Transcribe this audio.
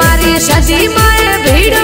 मारी सजी माए भीड़